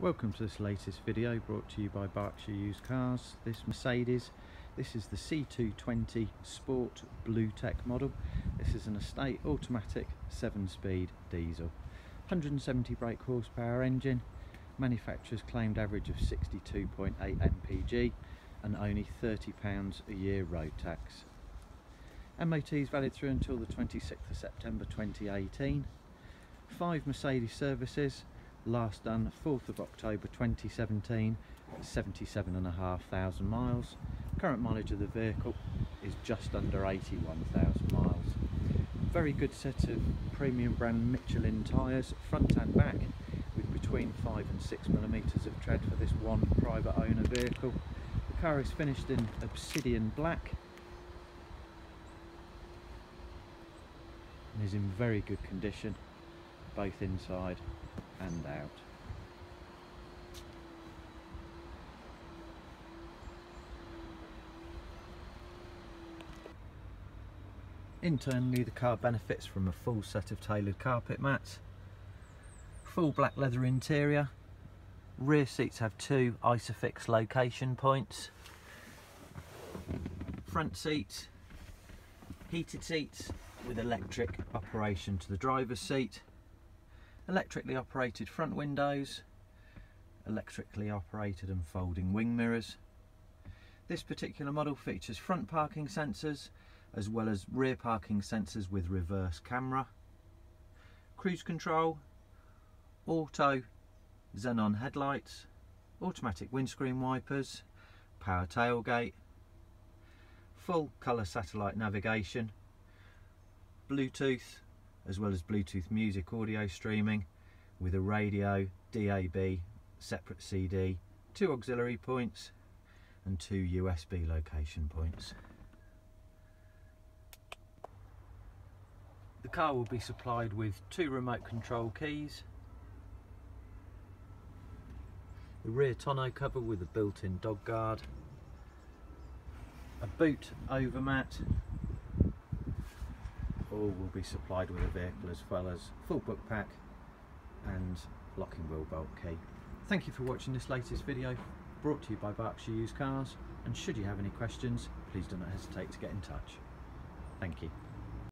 Welcome to this latest video brought to you by Berkshire Used Cars. This Mercedes, this is the C220 Sport Bluetec model. This is an estate automatic 7-speed diesel. 170 brake horsepower engine, manufacturer's claimed average of 62.8 mpg and only £30 a year road tax. MOT is valid through until the 26th of September 2018. Five Mercedes services last done 4th of October 2017 77,500 miles. Current mileage of the vehicle is just under 81,000 miles. Very good set of premium brand Michelin tyres front and back with between 5 and 6 millimeters of tread for this one private owner vehicle. The car is finished in obsidian black and is in very good condition both inside and out. Internally the car benefits from a full set of tailored carpet mats, full black leather interior, rear seats have two Isofix location points, front seats, heated seats with electric operation to the driver's seat, electrically operated front windows, electrically operated and folding wing mirrors. This particular model features front parking sensors as well as rear parking sensors with reverse camera, cruise control, auto xenon headlights, automatic windscreen wipers, power tailgate, full colour satellite navigation, Bluetooth as well as Bluetooth music audio streaming with a radio, DAB, separate CD, two auxiliary points and two USB location points. The car will be supplied with two remote control keys, the rear tonneau cover with a built-in dog guard, a boot overmat all will be supplied with a vehicle as well as full book pack and locking wheel bolt key. Thank you for watching this latest video brought to you by Berkshire Used Cars and should you have any questions please do not hesitate to get in touch. Thank you.